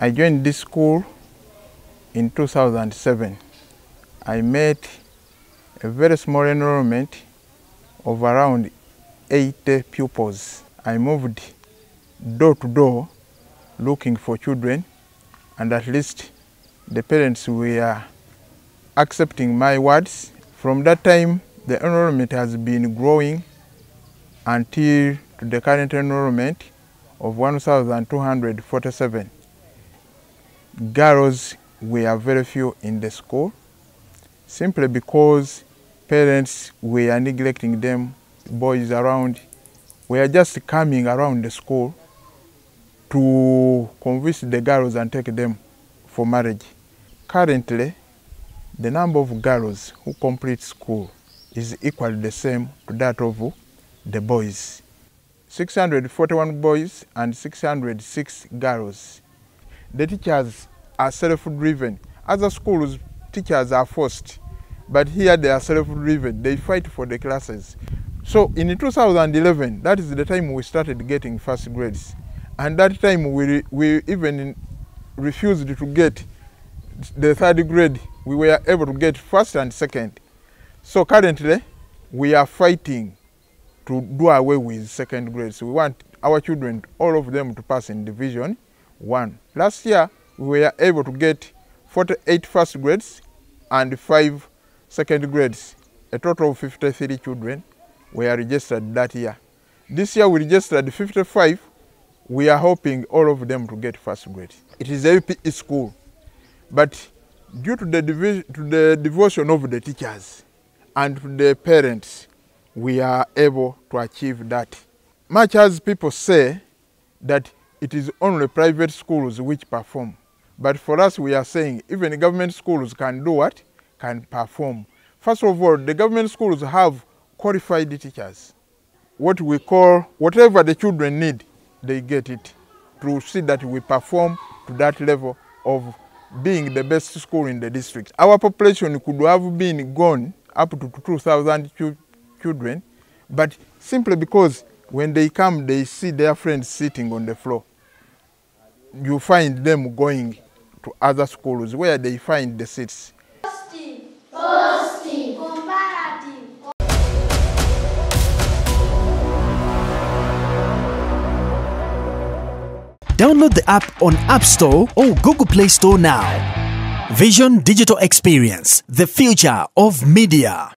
I joined this school in 2007. I met a very small enrollment of around 80 pupils. I moved door to door looking for children and at least the parents were accepting my words. From that time, the enrollment has been growing until the current enrollment of 1,247. Girls were very few in the school simply because parents were neglecting them, boys around were just coming around the school to convince the girls and take them for marriage. Currently, the number of girls who complete school is equally the same to that of the boys. 641 boys and 606 girls. The teachers are self-driven. Other schools, teachers are forced, but here they are self-driven. They fight for the classes. So in 2011, that is the time we started getting first grades. And that time we, we even refused to get the third grade. We were able to get first and second. So currently, we are fighting to do away with second grade. So we want our children, all of them, to pass in division one. Last year, we were able to get 48 first grades and five second grades. A total of 53 children were registered that year. This year we registered 55. We are hoping all of them to get first grade. It is a UPE school, but due to the, to the devotion of the teachers and the parents, we are able to achieve that. Much as people say that it is only private schools which perform, but for us we are saying even government schools can do what? Can perform. First of all, the government schools have qualified teachers. What we call, whatever the children need, they get it to see that we perform to that level of being the best school in the district. Our population could have been gone up to 2,000 children, but simply because when they come, they see their friends sitting on the floor. You find them going to other schools where they find the seats. Download the app on App Store or Google Play Store now. Vision Digital Experience, the future of media.